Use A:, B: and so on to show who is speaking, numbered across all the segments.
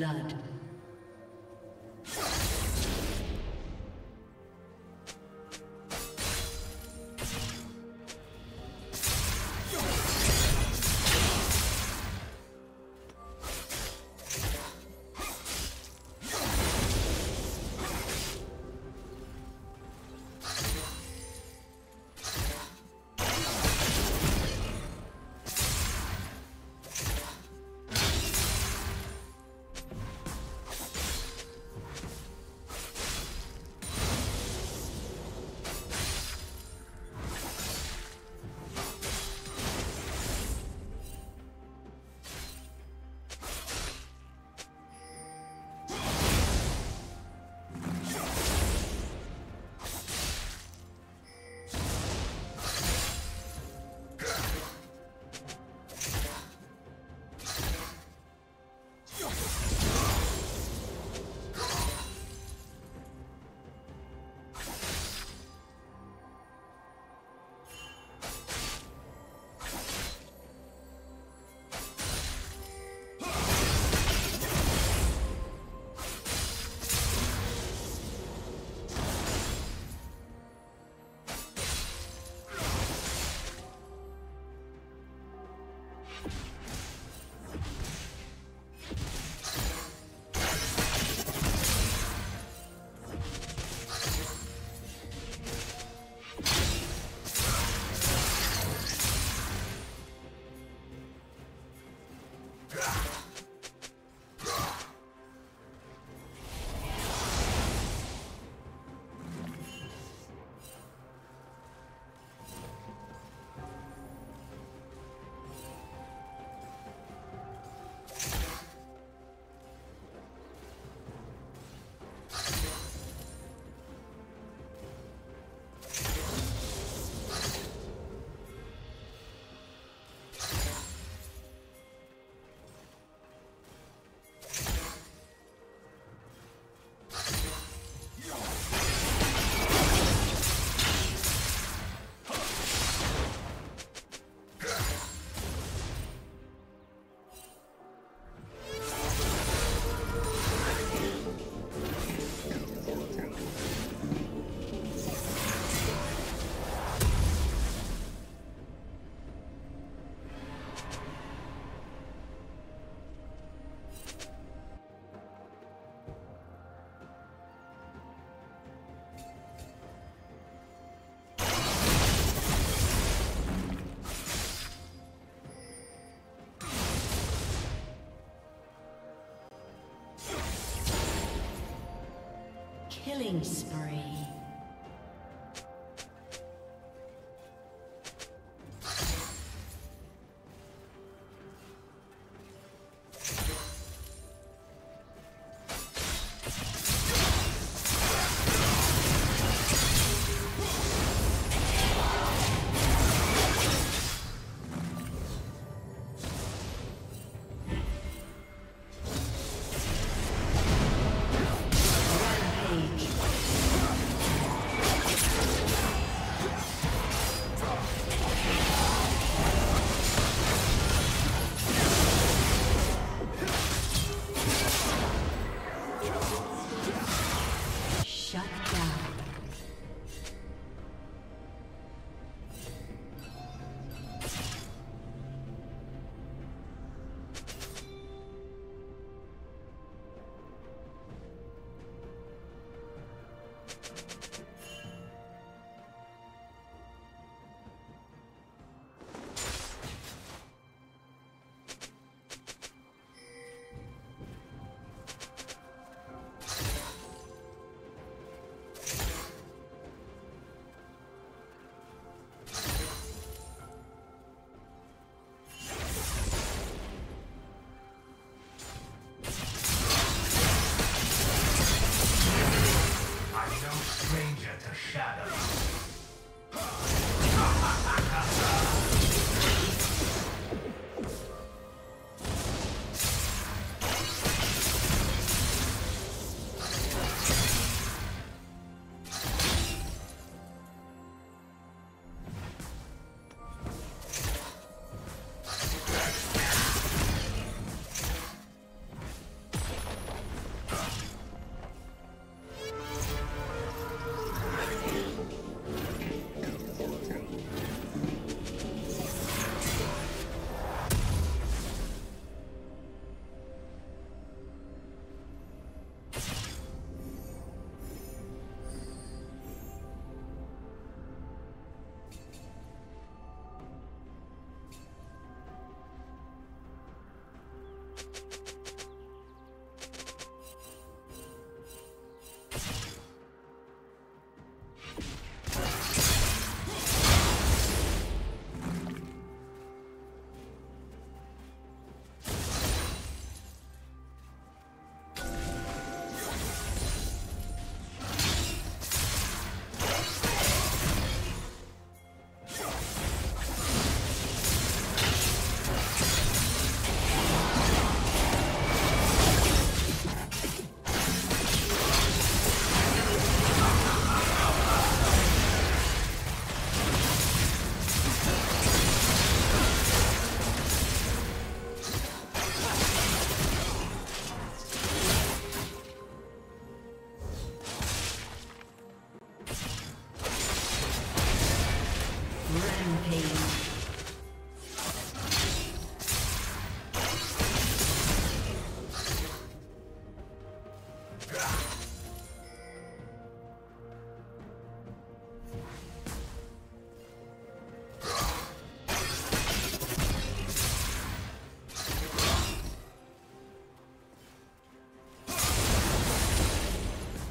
A: Blood. Killing spree.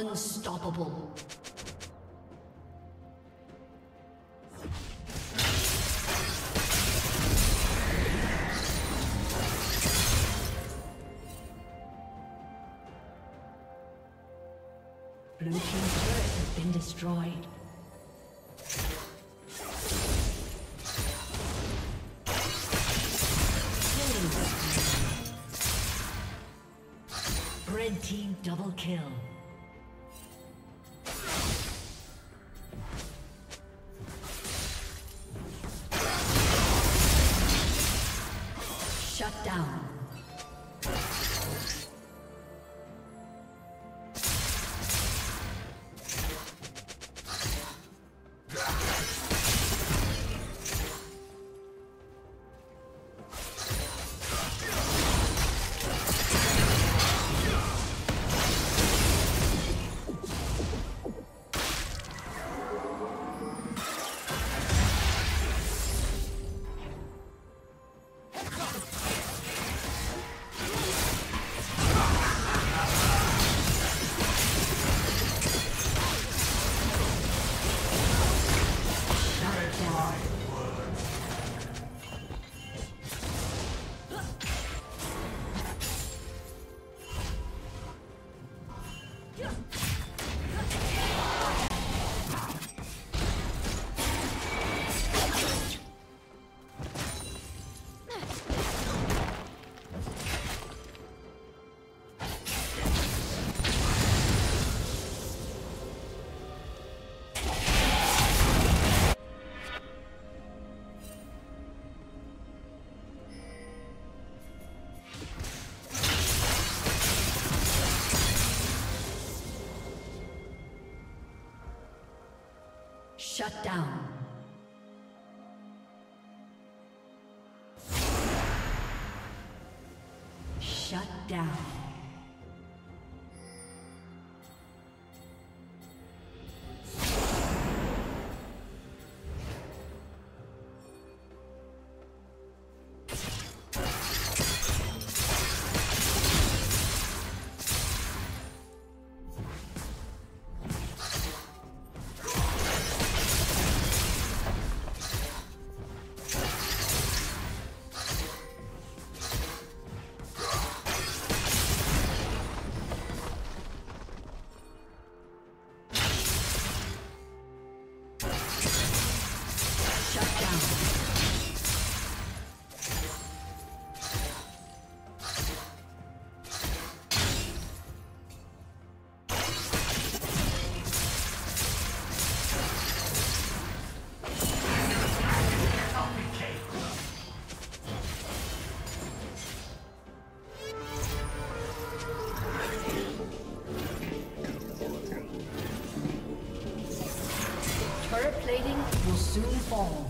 A: Unstoppable. Blue Team's turret has been destroyed. Red Team double kill. down. Shut down. soon fall.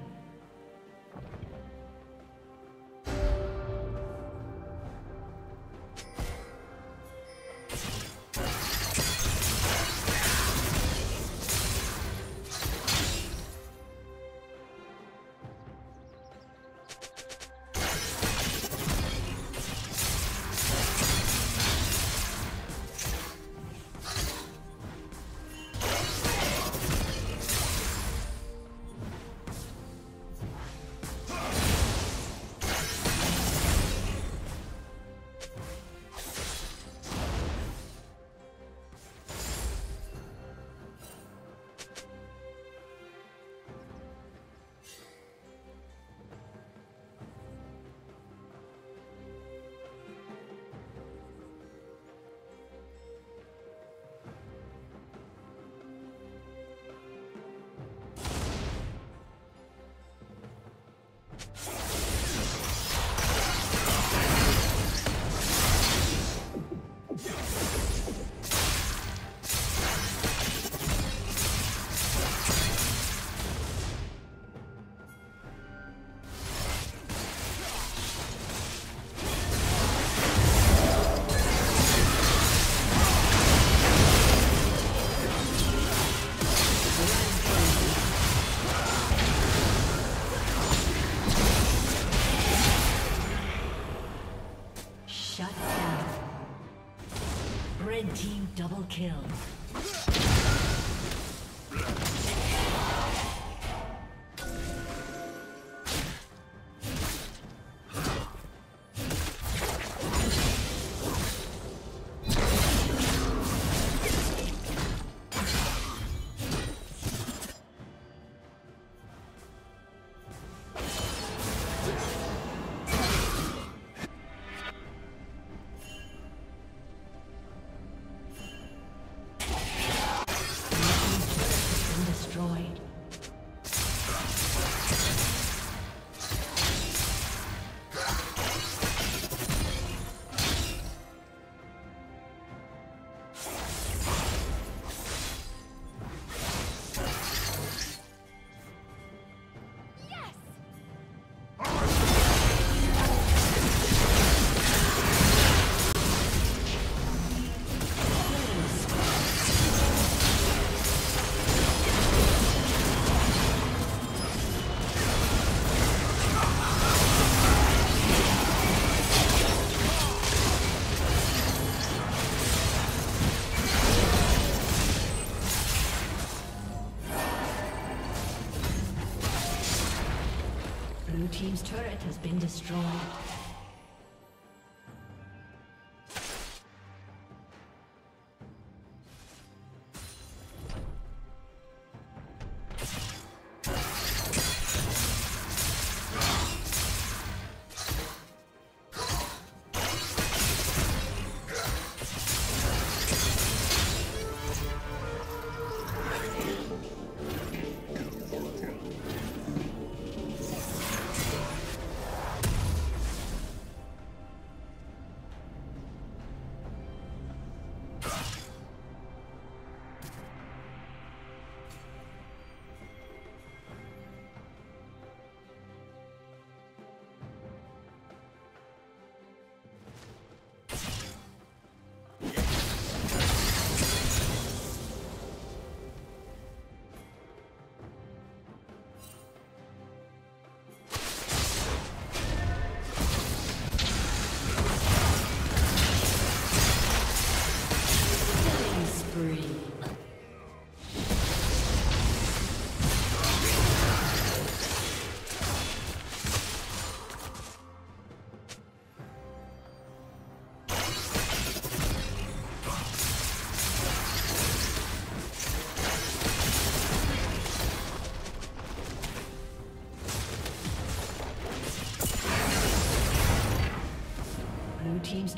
A: Destroyed.